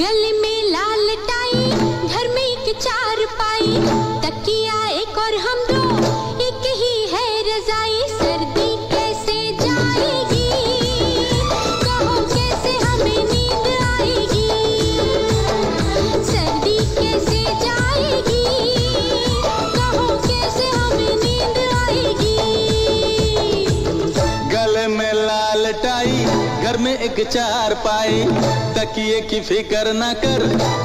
गले में घर में एक चार पाई। तकिए की फ़िक्र ना कर,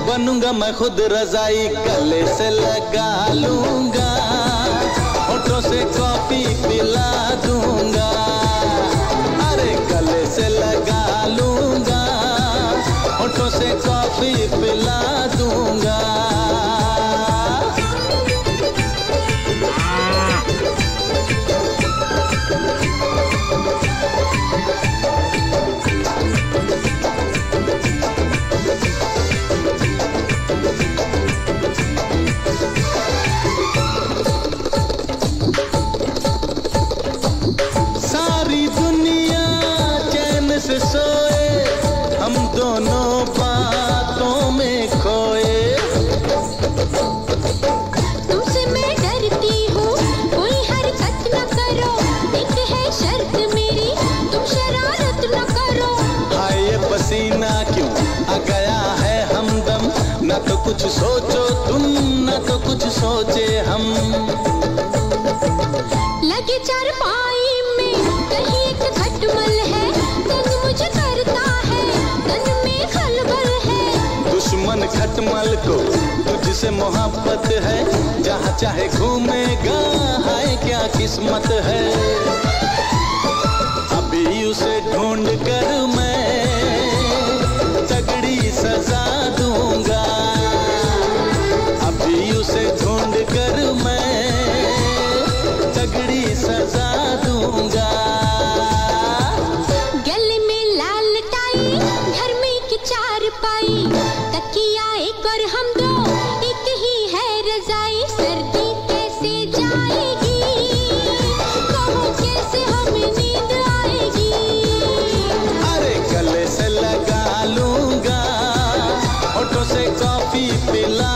बनूँगा मैं खुद रजाई। गले से लगा लूँगा, होठों से कॉफ़ी पिला दूँगा। अरे गले से लगा लूँगा, होठों से कॉफ़ी पिला तो कुछ सोचो तुम न तो कुछ सोचे हम। लगे चार पाई में कहीं एक खटमल है। तन मुझे करता है तन में खलबल है। दुश्मन खटमल को तुझसे मोहब्बत है। जहाँ चाहे घूमेगा हाय क्या किस्मत है। अभी उसे ढूंढ कर तकिया एक और हम दो, एक ही है रजाई, सर्दी कैसे जाएगी? कहो कैसे हमें नींद आएगी? अरे गले से लगा लूँगा, होठों से कॉफ़ी पिला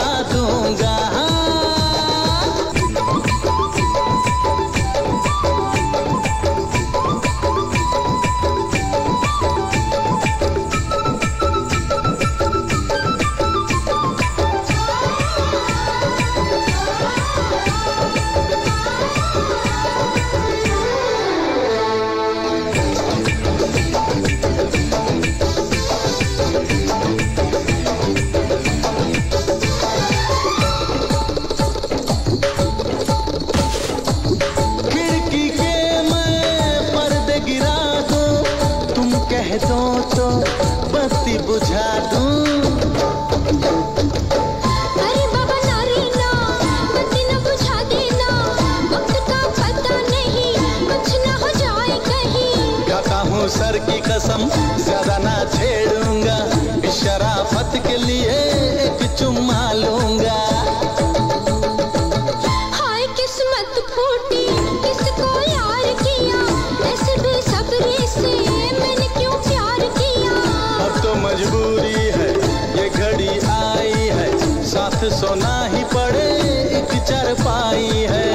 दो तो बत्ती बुझा दूँ। अरे बाबा नारी ना बत्ती न बुझा देना। वक्त का पता नहीं कुछ न जाए कहीं। खाता सर की कसम ज़्यादा ना छेड़ूँगा। शराफत के लिए एक चुम्मा लूँगा साथ सोना ही पड़े एक चरपाई है।